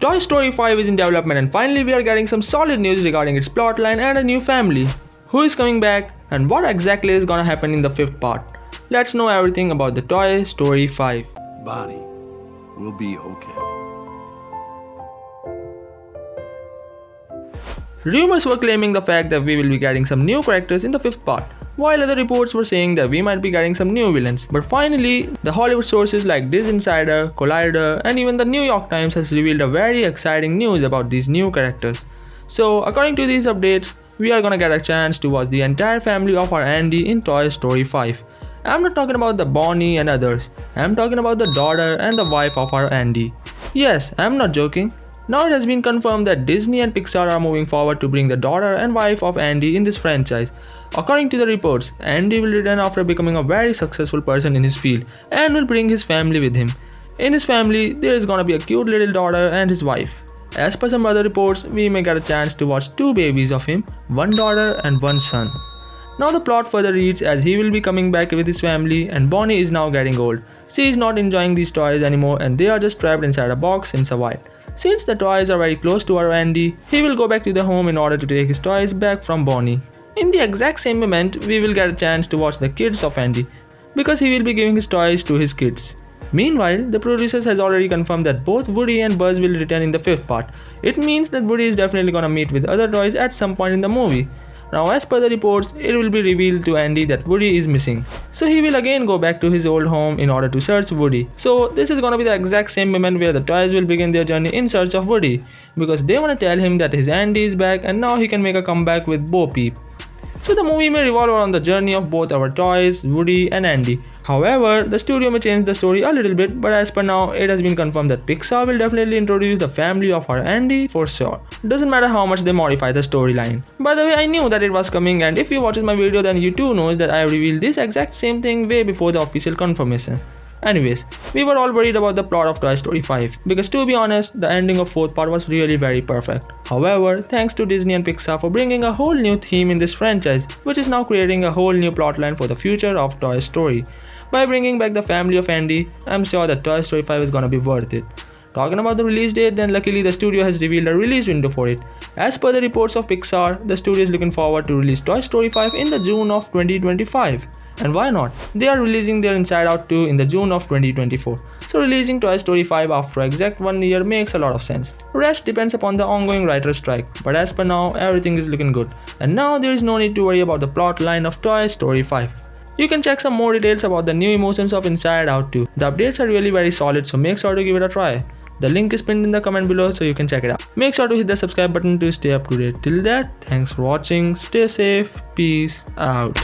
Toy Story 5 is in development and finally we are getting some solid news regarding its plotline and a new family. Who is coming back and what exactly is gonna happen in the fifth part. Let's know everything about the Toy Story 5. Bonnie, we'll be okay. Rumors were claiming the fact that we will be getting some new characters in the fifth part, while other reports were saying that we might be getting some new villains. But finally, the Hollywood sources like DisInsider, Collider, and even the New York Times has revealed a very exciting news about these new characters. So, according to these updates, we are gonna get a chance to watch the entire family of our Andy in Toy Story 5. I'm not talking about the Bonnie and others, I'm talking about the daughter and the wife of our Andy. Yes, I'm not joking. Now it has been confirmed that Disney and Pixar are moving forward to bring the daughter and wife of Andy in this franchise. According to the reports, Andy will return after becoming a very successful person in his field and will bring his family with him. In his family, there is gonna be a cute little daughter and his wife. As per some other reports, we may get a chance to watch two babies of him, one daughter and one son. Now the plot further reads as he will be coming back with his family and Bonnie is now getting old. She is not enjoying these toys anymore and they are just trapped inside a box in Sawai. Since the toys are very close to our Andy, he will go back to the home in order to take his toys back from Bonnie. In the exact same moment, we will get a chance to watch the kids of Andy, because he will be giving his toys to his kids. Meanwhile, the producers has already confirmed that both Woody and Buzz will return in the fifth part. It means that Woody is definitely gonna meet with other toys at some point in the movie. Now as per the reports, it will be revealed to Andy that Woody is missing. So he will again go back to his old home in order to search Woody. So this is gonna be the exact same moment where the toys will begin their journey in search of Woody. Because they wanna tell him that his Andy is back and now he can make a comeback with Bo Peep. So the movie may revolve around the journey of both our toys, Woody and Andy. However, the studio may change the story a little bit, but as per now, it has been confirmed that Pixar will definitely introduce the family of our Andy for sure. Doesn't matter how much they modify the storyline. By the way, I knew that it was coming and if you watched my video then you too knows that I revealed this exact same thing way before the official confirmation. Anyways, we were all worried about the plot of Toy Story 5 because to be honest, the ending of 4th part was really very perfect. However, thanks to Disney and Pixar for bringing a whole new theme in this franchise, which is now creating a whole new plotline for the future of Toy Story. By bringing back the family of Andy, I'm sure that Toy Story 5 is gonna be worth it. Talking about the release date, then luckily the studio has revealed a release window for it. As per the reports of Pixar, the studio is looking forward to release Toy Story 5 in the June of 2025. And why not? They are releasing their Inside Out 2 in the June of 2024. So releasing Toy Story 5 after exact one year makes a lot of sense. Rest depends upon the ongoing writer strike, but as per now, everything is looking good. And now there is no need to worry about the plot line of Toy Story 5. You can check some more details about the new emotions of Inside Out 2. The updates are really very solid so make sure to give it a try. The link is pinned in the comment below so you can check it out. Make sure to hit the subscribe button to stay up to date. Till that, thanks for watching, stay safe, peace out.